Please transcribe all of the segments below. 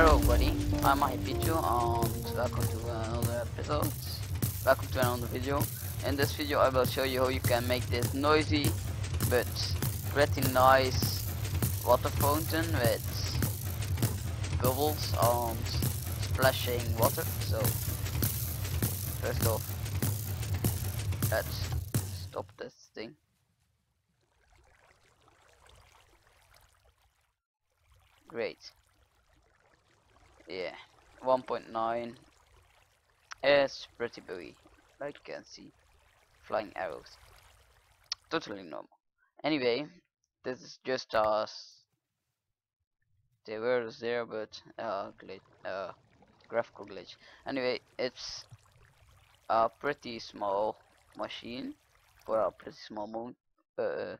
Hello everybody, I'm Pichu and welcome to another episode. Welcome to another video. In this video I will show you how you can make this noisy but pretty nice water fountain with bubbles and splashing water. So first off let's stop this thing. Great. Yeah, 1.9 is pretty big, like you can see. Flying arrows. Totally normal. Anyway, this is just a they were there but uh glitch uh graphical glitch. Anyway, it's a pretty small machine for a pretty small moon uh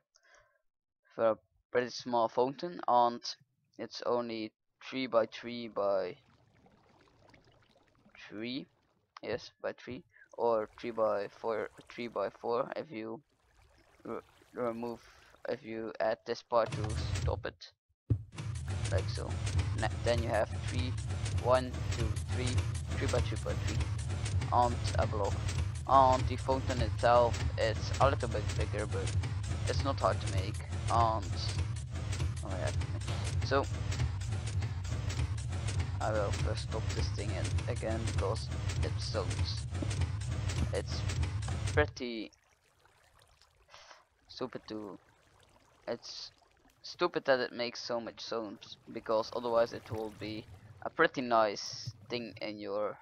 for a pretty small fountain and it's only 3 by 3 by 3 yes by 3 or 3 by 4 3 by 4 if you re remove if you add this part to stop it. Like so. Then you have 3 1 2 3 3 by 3 by 3 and a block. And the fountain itself is a little bit bigger but it's not hard to make. And oh yeah so I will first stop this thing again because it sounds it's pretty stupid to it's stupid that it makes so much sounds because otherwise it will be a pretty nice thing in your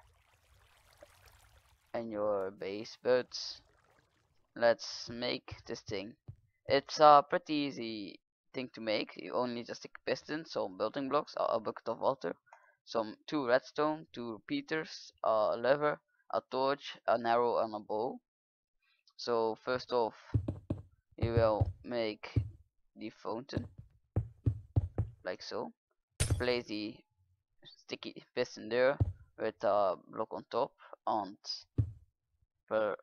in your base but let's make this thing. It's a pretty easy thing to make. You only just take a piston some building blocks a bucket of water some two redstone two repeaters a lever a torch an arrow and a bow. So first off you will make the fountain like so. Place the sticky piston there with a block on top and per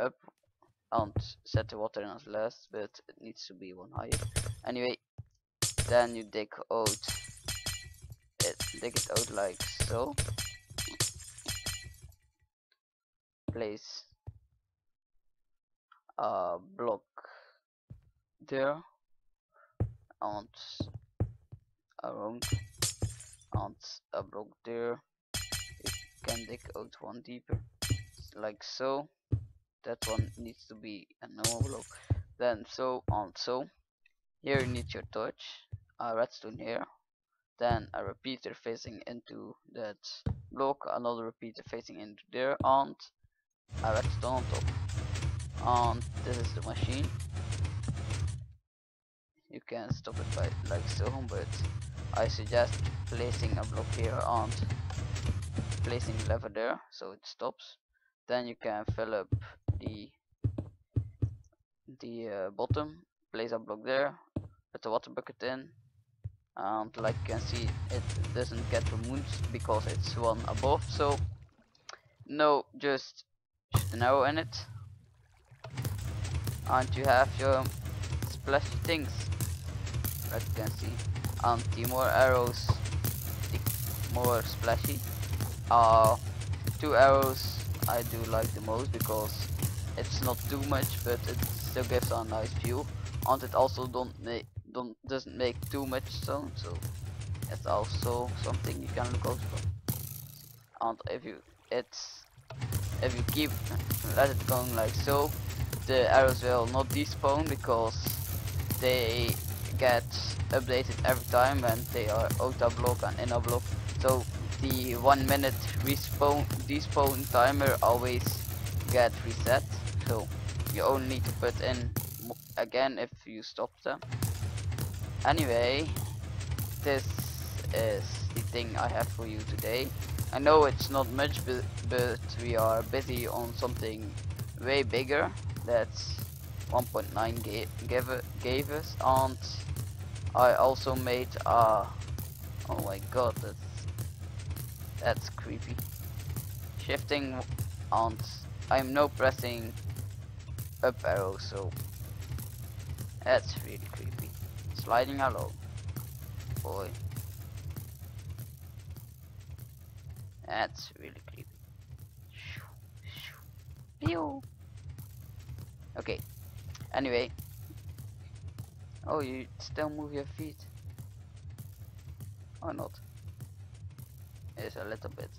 up and set the water in as last but it needs to be one higher. Anyway then you dig out dig it out like so. Place a block there and around and a block there. You can dig out one deeper like so. That one needs to be a normal block. Then so on so. Here you need your torch a redstone here then a repeater facing into that block another repeater facing into there and a redstone on top. And this is the machine. You can stop it by like so but I suggest placing a block here and placing lever there so it stops. Then you can fill up the the uh, bottom place a block there put the water bucket in and like you can see it doesn't get removed because it's one above so no just shoot an arrow in it. And you have your splashy things. Like you can see and the more arrows the more splashy. Uh two arrows I do like the most because it's not too much but it still gives a nice view. And it also don't make don't doesn't make too much sound so it's also something you can look out for. And if you it's if you keep let it going like so the arrows will not despawn because they get updated every time when they are out of block and inner block. So the one minute respawn despawn timer always get reset. So you only need to put in again if you stop them anyway this is the thing I have for you today. I know it's not much but, but we are busy on something way bigger. That's 1.9 gave, gave us and I also made a oh my god that's that's creepy. Shifting and I'm now pressing up arrow so that's really creepy sliding along. Boy. That's really creepy. Pew. Okay. Anyway. Oh, you still move your feet. Or not? Yes, a little bit.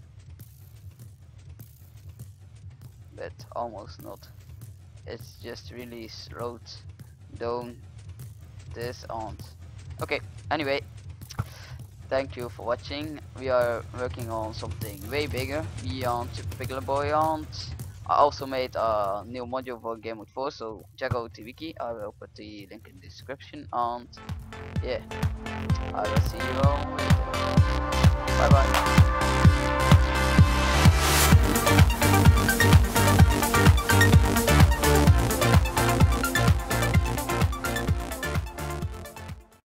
But almost not. It's just really slowed down this on. Okay, anyway. Thank you for watching. We are working on something way bigger beyond Super Piccolo Boy and I also made a new module for Game Mode 4, so check out the wiki. I will put the link in the description. And yeah, I will see you all later. Bye bye.